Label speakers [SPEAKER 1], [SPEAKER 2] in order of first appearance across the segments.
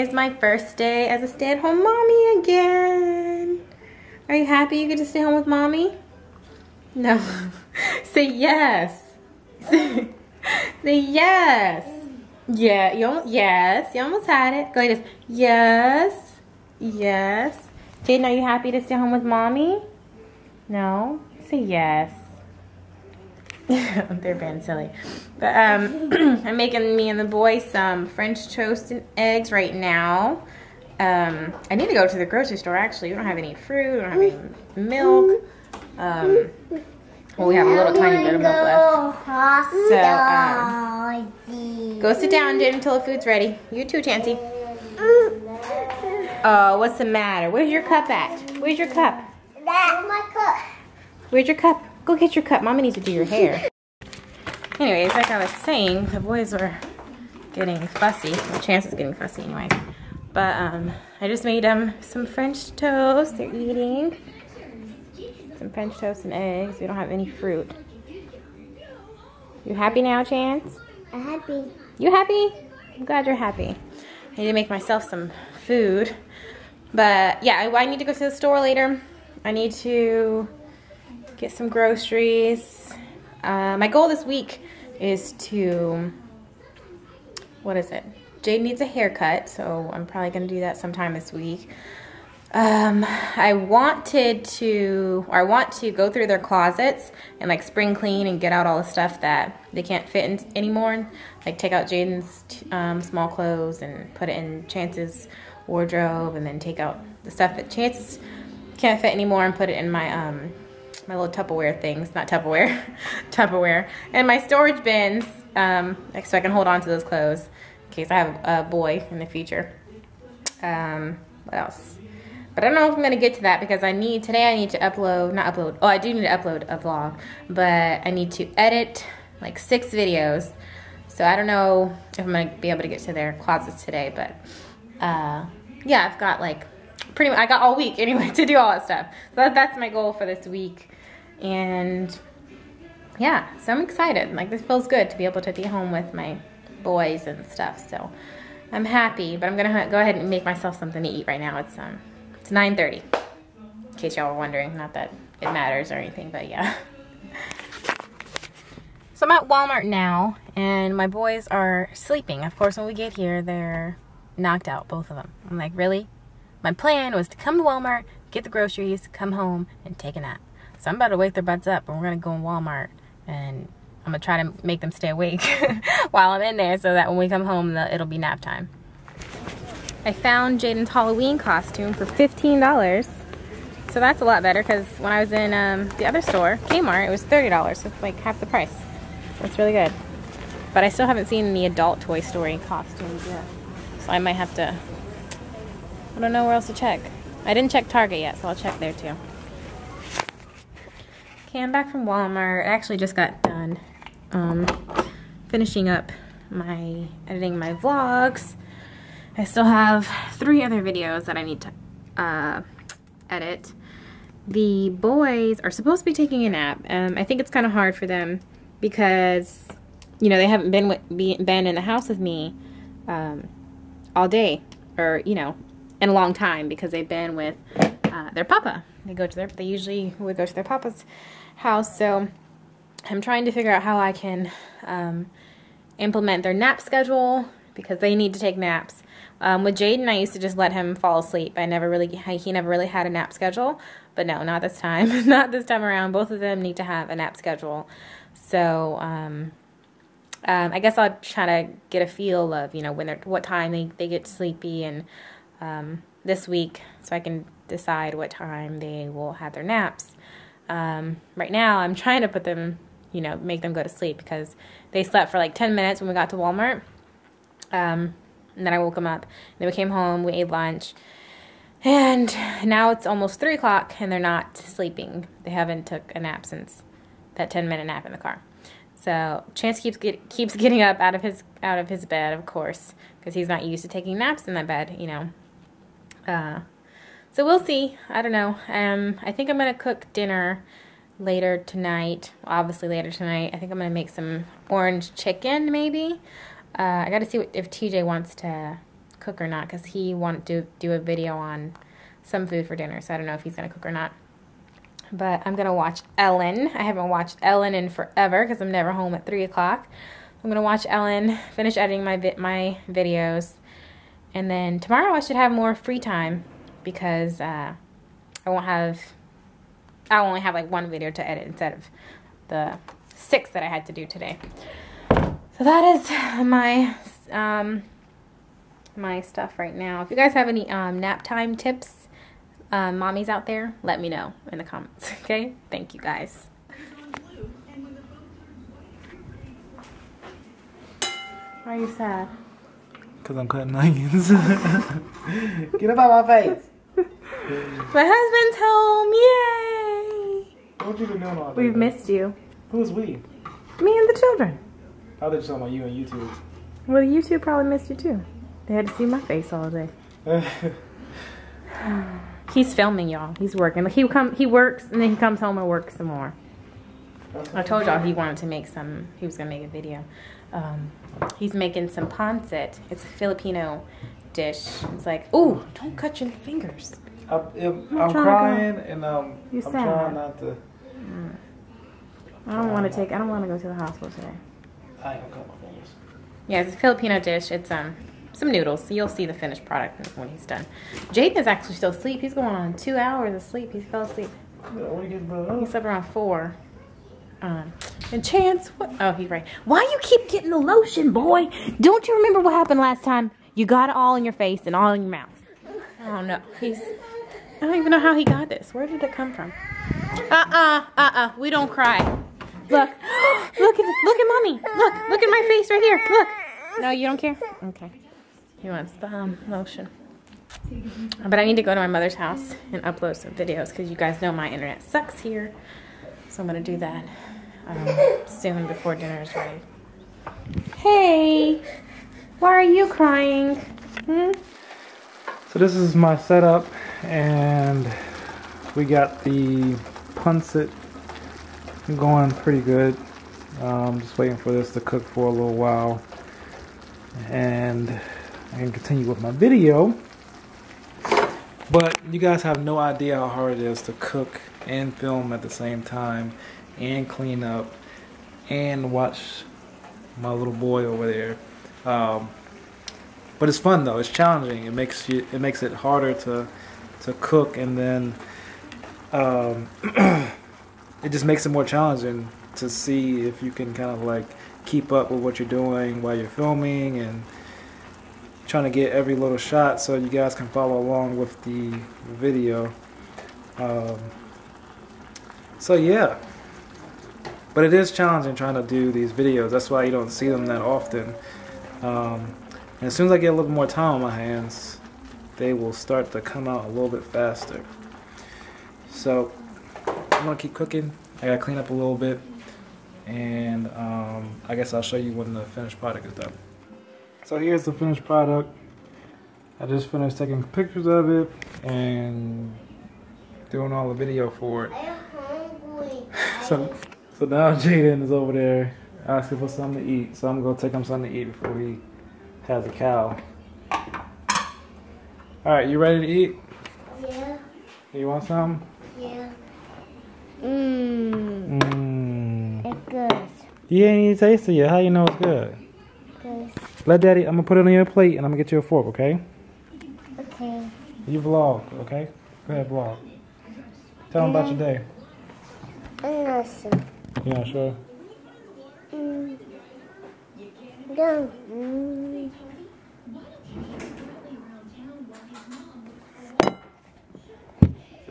[SPEAKER 1] Today's my first day as a stay-at-home mommy again. Are you happy you get to stay home with mommy? No. Say yes. Say yes. Yeah, you almost, yes, you almost had it. Go like this. Yes. Yes. Jaden, are you happy to stay home with mommy? No? Say yes. They're being silly. But um, I'm making me and the boys some French toast and eggs right now. Um, I need to go to the grocery store actually. We don't have any fruit, we don't have any milk. Um, well, we have a little tiny bit of milk left. So, um, go sit down, Jim, until the food's ready. You too, Chansey. Oh, what's the matter? Where's your cup at? Where's your cup?
[SPEAKER 2] That's my cup.
[SPEAKER 1] Where's your cup? Go get your cup. Mama needs to do your hair. Anyways, like I was saying, the boys were getting fussy. The chance is getting fussy anyway. But um, I just made them some French toast. They're eating some French toast and eggs. We don't have any fruit. You happy now, Chance?
[SPEAKER 2] I'm happy.
[SPEAKER 1] You happy? I'm glad you're happy. I need to make myself some food. But yeah, I, I need to go to the store later. I need to get some groceries. Uh, my goal this week is to, what is it? Jade needs a haircut, so I'm probably going to do that sometime this week. Um, I wanted to, or I want to go through their closets and like spring clean and get out all the stuff that they can't fit in anymore. Like take out Jaden's um, small clothes and put it in Chance's wardrobe and then take out the stuff that Chance can't fit anymore and put it in my, um, my little Tupperware things, not Tupperware, Tupperware, and my storage bins, um, so I can hold on to those clothes in case I have a boy in the future. Um, what else? But I don't know if I'm going to get to that because I need, today I need to upload, not upload, oh I do need to upload a vlog, but I need to edit like six videos. So I don't know if I'm going to be able to get to their closets today, but uh, yeah, I've got like, pretty much, I got all week anyway to do all that stuff. So that, that's my goal for this week. And yeah, so I'm excited. Like this feels good to be able to be home with my boys and stuff. So I'm happy, but I'm gonna go ahead and make myself something to eat right now. It's um, it's 9:30. In case y'all were wondering, not that it matters or anything, but yeah. So I'm at Walmart now, and my boys are sleeping. Of course, when we get here, they're knocked out, both of them. I'm like, really? My plan was to come to Walmart, get the groceries, come home, and take a nap. So I'm about to wake their butts up, and we're gonna go in Walmart, and I'm gonna try to make them stay awake while I'm in there, so that when we come home, it'll be nap time. I found Jaden's Halloween costume for $15. So that's a lot better because when I was in um, the other store, Kmart, it was $30. So it's like half the price. That's really good. But I still haven't seen any adult Toy Story costumes yet. So I might have to, I don't know where else to check. I didn't check Target yet, so I'll check there too. I'm back from Walmart. I actually just got done um, finishing up my, editing my vlogs. I still have three other videos that I need to uh, edit. The boys are supposed to be taking a nap. Um, I think it's kind of hard for them because, you know, they haven't been with, be, been in the house with me um, all day or, you know, in a long time because they've been with uh, their papa. They go to their, they usually would go to their papa's house. So I'm trying to figure out how I can um, implement their nap schedule because they need to take naps. Um, with Jaden, I used to just let him fall asleep. I never really, he never really had a nap schedule. But no, not this time. not this time around. Both of them need to have a nap schedule. So, um, um, I guess I'll try to get a feel of, you know, when they're, what time they, they get sleepy and um, this week so I can decide what time they will have their naps. Um, right now, I'm trying to put them, you know, make them go to sleep because they slept for like 10 minutes when we got to Walmart. Um, and then I woke them up. Then we came home, we ate lunch. And now it's almost 3 o'clock and they're not sleeping. They haven't took a nap since that 10 minute nap in the car. So Chance keeps get, keeps getting up out of his out of his bed, of course, because he's not used to taking naps in that bed, you know. Uh, so we'll see. I don't know. Um, I think I'm gonna cook dinner later tonight. Obviously later tonight. I think I'm gonna make some orange chicken, maybe. Uh, I got to see what, if TJ wants to cook or not because he wanted to do a video on some food for dinner. So I don't know if he's going to cook or not. But I'm going to watch Ellen. I haven't watched Ellen in forever because I'm never home at 3 o'clock. I'm going to watch Ellen, finish editing my, vi my videos. And then tomorrow I should have more free time because uh, I won't have, I only have like one video to edit instead of the six that I had to do today. So that is my um, my stuff right now. If you guys have any um, nap time tips, um, mommies out there, let me know in the comments. Okay? Thank you guys. Why are you sad?
[SPEAKER 3] Because I'm cutting onions. Get up out my face.
[SPEAKER 1] My husband's home. Yay!
[SPEAKER 3] What you been doing all day?
[SPEAKER 1] We've missed you.
[SPEAKER 3] Who's we?
[SPEAKER 1] Me and the children.
[SPEAKER 3] I thought you talking about you and YouTube.
[SPEAKER 1] Well, you two probably missed you too. They had to see my face all day. He's filming y'all. He's working. Like he come, he works, and then he comes home and works some more. I told y'all he wanted to make some. He was gonna make a video. Um, he's making some pancit. It's a Filipino dish. It's like, ooh, don't cut your fingers.
[SPEAKER 3] I, I'm, I'm crying and um,
[SPEAKER 1] You
[SPEAKER 3] I'm
[SPEAKER 1] sad.
[SPEAKER 3] trying not to.
[SPEAKER 1] I don't want to take. I don't want to go to the hospital today.
[SPEAKER 3] I ain't gonna cut my fingers.
[SPEAKER 1] Yeah, it's a Filipino dish. It's um some noodles. You'll see the finished product when he's done. Jaden is actually still asleep. He's going on two hours of sleep. He fell asleep.
[SPEAKER 3] What are you getting brought
[SPEAKER 1] He
[SPEAKER 3] up?
[SPEAKER 1] slept around four. Um, and Chance, what? Oh, he's right. Why you keep getting the lotion, boy? Don't you remember what happened last time? You got it all in your face and all in your mouth. I don't know. He's. I don't even know how he got this. Where did it come from? Uh uh uh uh. We don't cry. Look, look at look at mommy. Look, look at my face right here. Look. No, you don't care. Okay. He wants the um, lotion. But I need to go to my mother's house and upload some videos because you guys know my internet sucks here. So I'm going to do that um, soon before dinner is ready. Hey, why are you crying? Hmm?
[SPEAKER 3] So this is my setup, and we got the pancit going pretty good. Um, just waiting for this to cook for a little while, and I can continue with my video. But you guys have no idea how hard it is to cook and film at the same time, and clean up, and watch my little boy over there. Um, but it's fun though. It's challenging. It makes you. It makes it harder to to cook, and then um, it just makes it more challenging to see if you can kind of like keep up with what you're doing while you're filming and trying to get every little shot so you guys can follow along with the video. Um, so yeah, but it is challenging trying to do these videos. That's why you don't see them that often. Um, and as soon as I get a little more time on my hands, they will start to come out a little bit faster. So I'm gonna keep cooking. I gotta clean up a little bit, and um, I guess I'll show you when the finished product is done. So here's the finished product. I just finished taking pictures of it and doing all the video for it. So, so now Jaden is over there asking for something to eat. So I'm gonna take him something to eat before he has a cow. All right, you ready to eat?
[SPEAKER 2] Yeah,
[SPEAKER 3] You want some?
[SPEAKER 2] yeah. Mmm,
[SPEAKER 3] Mmm.
[SPEAKER 2] it's good.
[SPEAKER 3] You ain't even tasted it yet. How you know it's good?
[SPEAKER 2] Good.
[SPEAKER 3] Let Daddy. I'm gonna put it on your plate and I'm gonna get you a fork. Okay?
[SPEAKER 2] Okay.
[SPEAKER 3] You vlog. Okay? Go ahead, vlog. Tell them about your day.
[SPEAKER 2] I'm not sure.
[SPEAKER 3] You not sure?
[SPEAKER 2] Mm. No. Mm.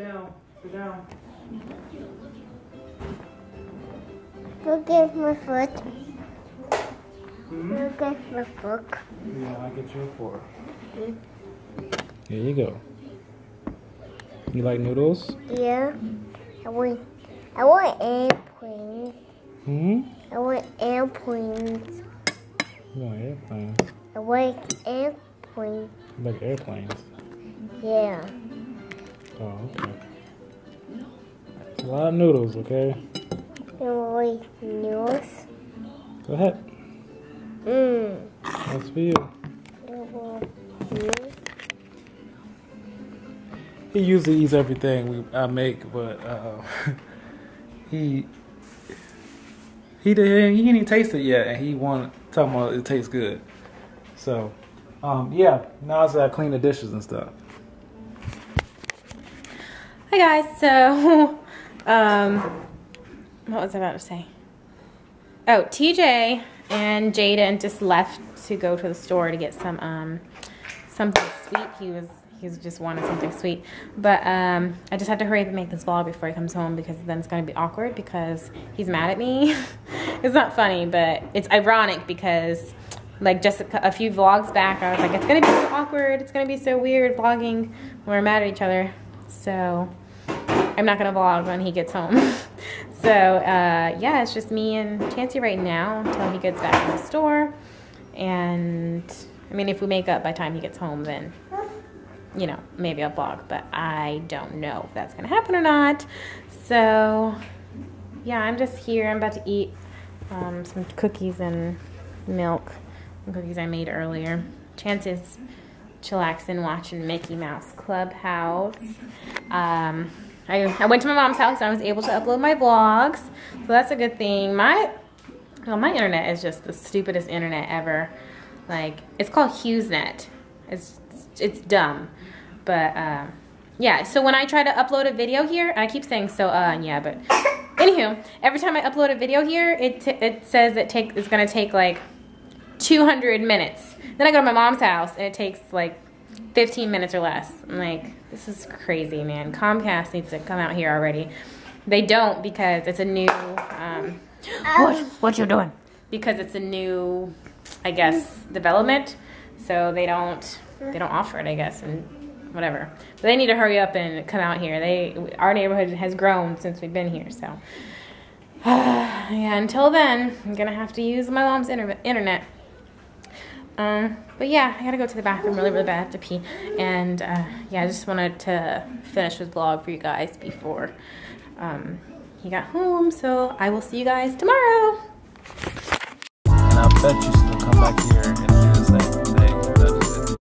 [SPEAKER 3] Down. Sit down.
[SPEAKER 2] Go get my foot.
[SPEAKER 3] Hmm?
[SPEAKER 2] Go get my fork.
[SPEAKER 3] Yeah, I'll get you a fork.
[SPEAKER 2] Mm.
[SPEAKER 3] Here you go. You like noodles?
[SPEAKER 2] Yeah. I want. I want airplanes.
[SPEAKER 3] Hmm?
[SPEAKER 2] I want airplanes.
[SPEAKER 3] You want airplanes?
[SPEAKER 2] I want airplanes.
[SPEAKER 3] You like airplanes?
[SPEAKER 2] Yeah.
[SPEAKER 3] Oh, okay. A lot of noodles, okay?
[SPEAKER 2] Want.
[SPEAKER 3] Go ahead.
[SPEAKER 2] Mmm.
[SPEAKER 3] That's for you. He usually eats everything we I make, but uh, he he didn't he didn't taste it yet, and he wanted talking about it tastes good. So, um, yeah, now it's I clean the dishes and stuff.
[SPEAKER 1] Hi guys, so um, what was I about to say? Oh, TJ and Jaden just left to go to the store to get some um, something sweet. He was he just wanted something sweet, but um, I just had to hurry up and make this vlog before he comes home because then it's gonna be awkward because he's mad at me. it's not funny, but it's ironic because like just a, a few vlogs back, I was like, it's gonna be so awkward. It's gonna be so weird vlogging when we're mad at each other. So I'm not gonna vlog when he gets home. so uh, yeah, it's just me and Chancey right now until he gets back from the store. And I mean, if we make up by time he gets home, then you know, maybe I'll vlog, but I don't know if that's gonna happen or not. So yeah, I'm just here. I'm about to eat um, some cookies and milk. Some cookies I made earlier. Chances chillaxing watching Mickey Mouse Clubhouse. Um, I, I went to my mom's house and I was able to upload my vlogs. So that's a good thing. My well, my internet is just the stupidest internet ever. Like, it's called HughesNet. It's it's dumb. But uh, yeah, so when I try to upload a video here, I keep saying so uh and yeah, but anywho, every time I upload a video here, it it says that take it's gonna take like 200 minutes. Then I go to my mom's house and it takes like 15 minutes or less. I'm like, this is crazy, man. Comcast needs to come out here already. They don't because it's a new. Um, what? What you doing? Because it's a new, I guess, development. So they don't they don't offer it, I guess, and whatever. But they need to hurry up and come out here. They our neighborhood has grown since we've been here, so. yeah, until then, I'm gonna have to use my mom's inter internet. Um, but yeah, I gotta go to the bathroom really, really bad. I have to pee. And uh, yeah, I just wanted to finish this vlog for you guys before um, he got home. So I will see you guys tomorrow.
[SPEAKER 3] And I bet you still come back here and do the same.